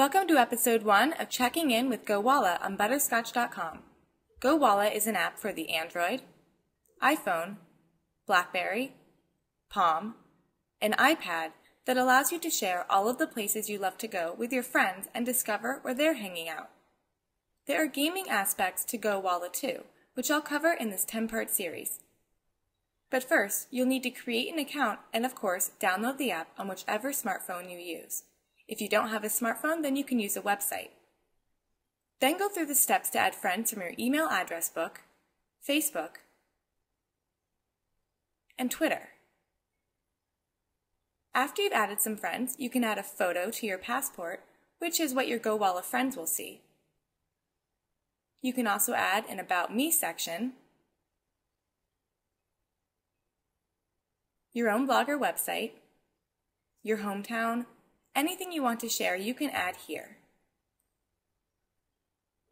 Welcome to episode one of Checking In with Gowalla on Butterscotch.com. Gowalla is an app for the Android, iPhone, Blackberry, Palm, and iPad that allows you to share all of the places you love to go with your friends and discover where they're hanging out. There are gaming aspects to Gowalla too, which I'll cover in this 10 part series. But first, you'll need to create an account and, of course, download the app on whichever smartphone you use. If you don't have a smartphone, then you can use a website. Then go through the steps to add friends from your email address book, Facebook, and Twitter. After you've added some friends, you can add a photo to your passport, which is what your Gowalla friends will see. You can also add an About Me section, your own blog or website, your hometown, Anything you want to share, you can add here.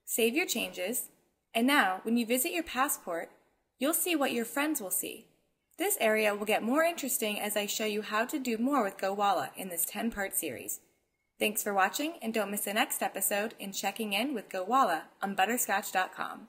Save your changes, and now when you visit your passport, you'll see what your friends will see. This area will get more interesting as I show you how to do more with Gowalla in this 10-part series. Thanks for watching, and don't miss the next episode in Checking In with Gowalla on Butterscotch.com.